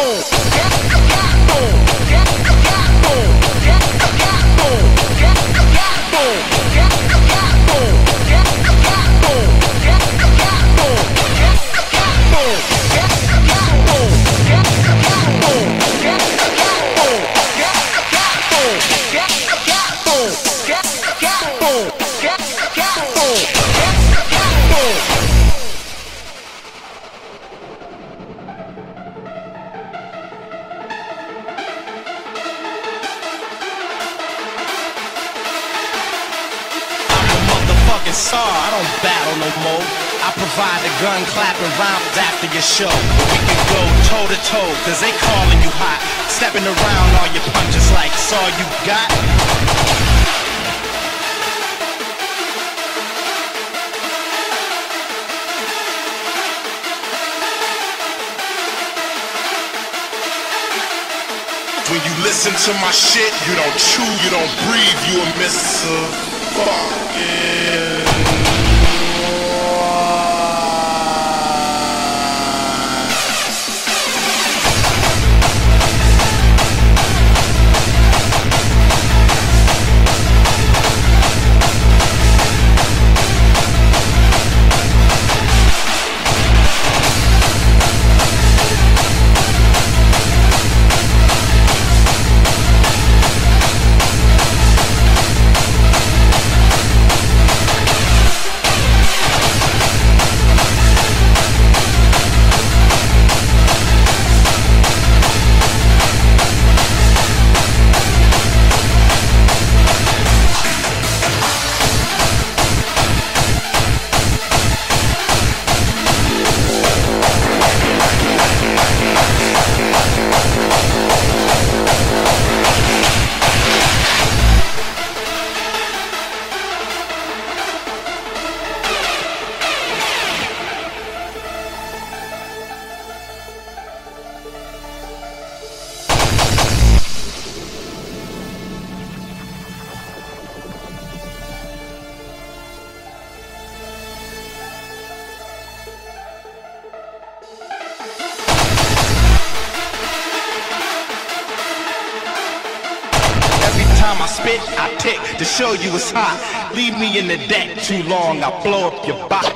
Go! Fucking I don't battle no more. I provide the gun clapping rounds after your show. We can go toe to toe, cause they calling you hot. Stepping around all your punches like, it's all you got. When you listen to my shit, you don't chew, you don't breathe, you a Mr. Fucking. Time I spit, I tick to show you it's hot. Leave me in the deck too long, I blow up your body.